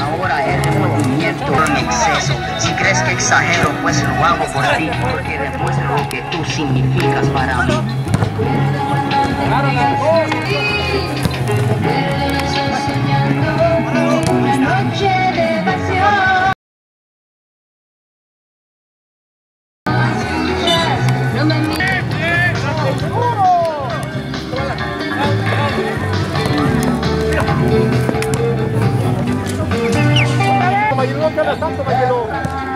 Ahora es un movimiento en exceso. Si crees que exagero, pues lo hago por ti, porque demuestro lo que tú significas para mí. から3とだけど。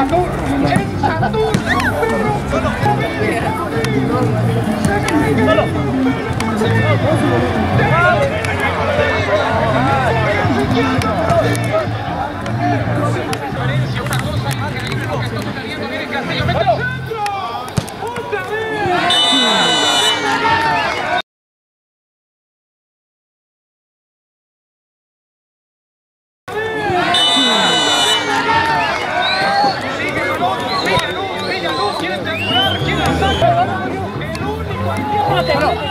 Satur, en Satur, pero Ya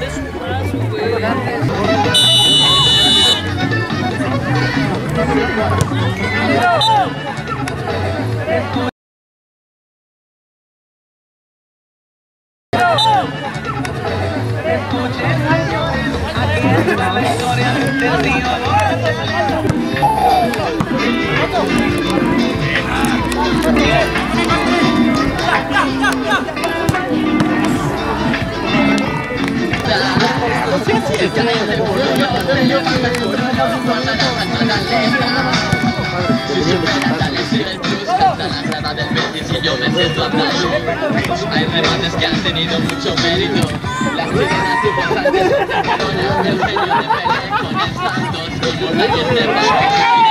pasear. yo me siento aplauso Hay que han tenido mucho mérito. Las chilenas importantes Perdona el genio de Pelé Con el como Reyes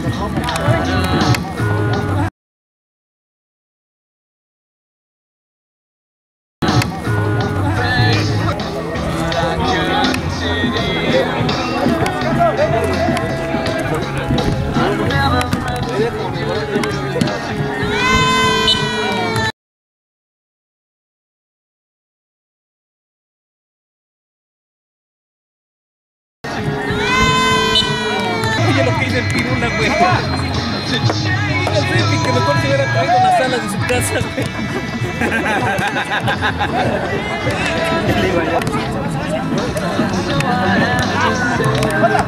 lo que mejor de su casa,